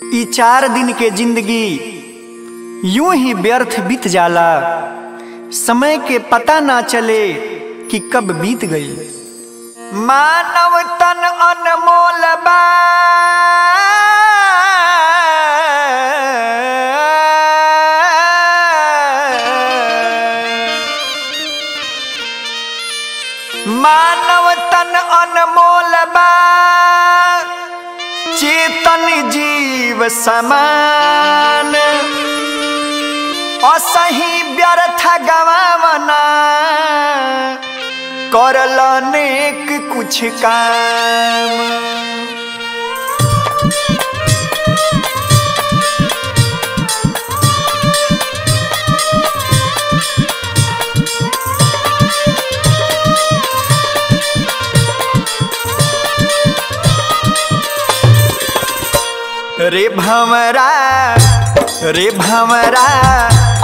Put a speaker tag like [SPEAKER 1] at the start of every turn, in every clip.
[SPEAKER 1] चार दिन के ज़िंदगी यूँ ही व्यर्थ बीत जाला। समय के पता ना चले कि कब बीत गई। मानव तन अनमोल मानव तन अनमोल बा। चेतन जीव समान। असही व्यर्थ गवावना। करल नेक कुछ काम। रे भमरा रे भमरा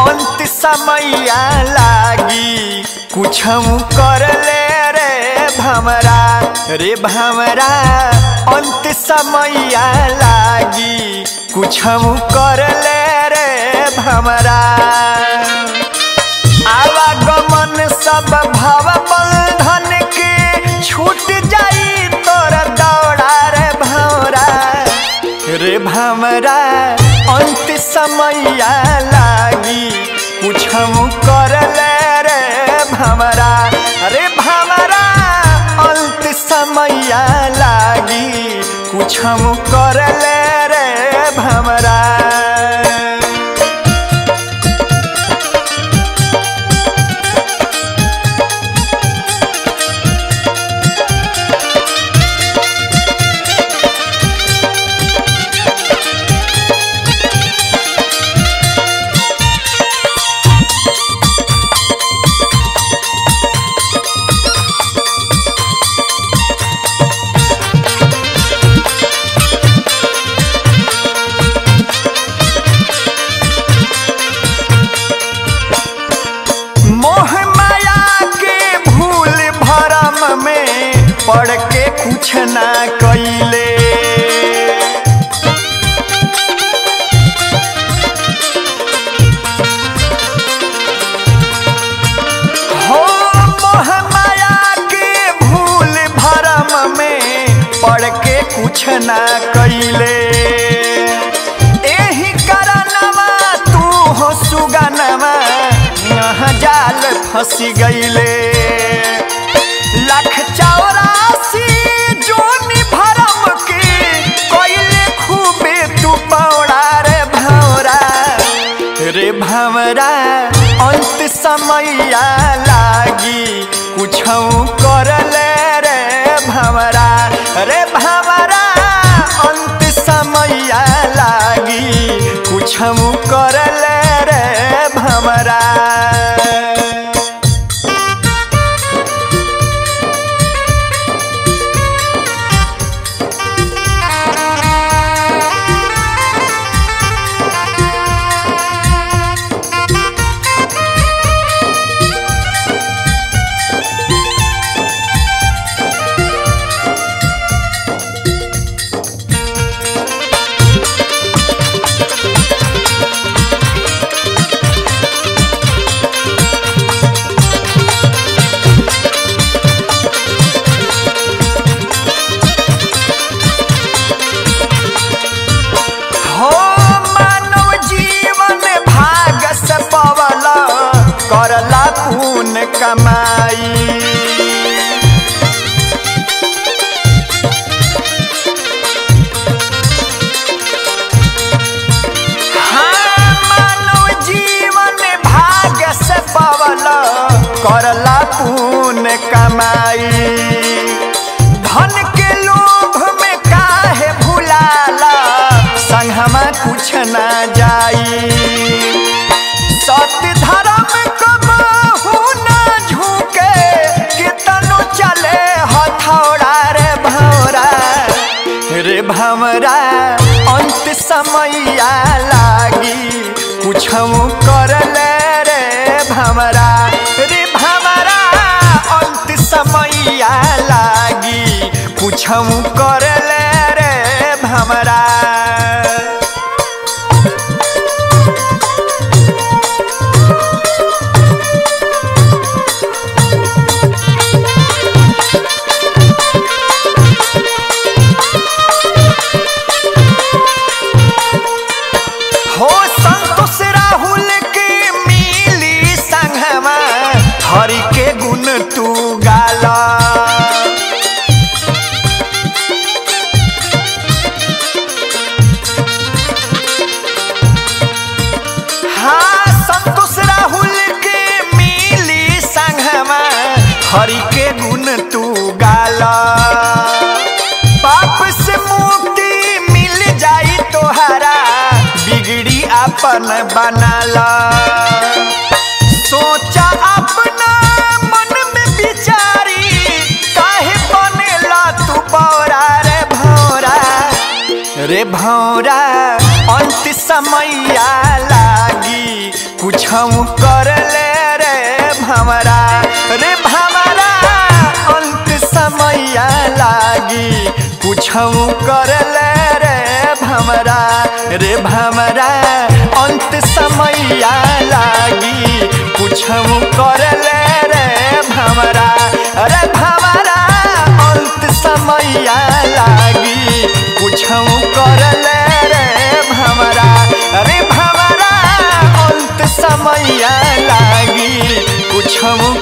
[SPEAKER 1] अंत समैया लागी। कुछ कर ले रे भमरा रे भमरा अंत समैया लागी। कुछ कर ले रे भमरा रे भमरा अंत समैया लागी। कुछ हम कर ले रे भमरा अरे भमरा अंत समैया लागी। कुछ हम कर ले रे भमरा कुछ ना कैले पड़ के कुछ ना कैले एही कारणवा तू हो सुगनवा यहाँ जाल फंसी गईले लाख चौरासी समैया लागी। कुछ कर ले रे भमरा रे भमरा अंत समैया लागी। कुछ कर ले कमाई। करला पुण्य कमाई। धन के लोभ में काहे भुलाला संगमा कुछ ना जाई। सत्य धर्म लागी हरि के गुण तू गाला। पाप से मुक्ति मिल जाई तोहरा बिगड़ी अपन बनाला। कुछ कर ले रे भमरा रे भमरा। अंत समैया लागी कुछ कर ले रे भमरा रे भमरा। अंत समैया लागी कुछ कर ले रे भमरा रे भमरा। अंत समैया लागी कुछ कर